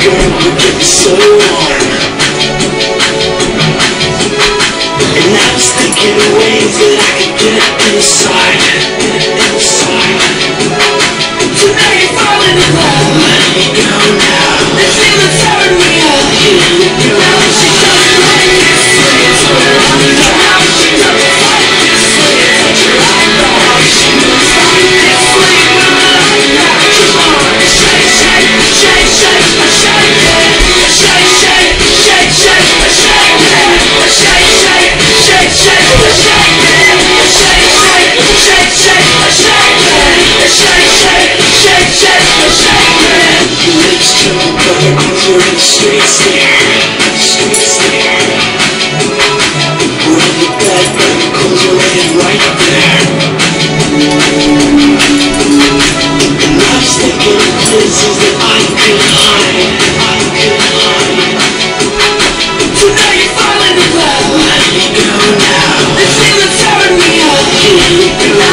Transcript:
Girl, you get me so long Let me go now. This feeling's tearing me up.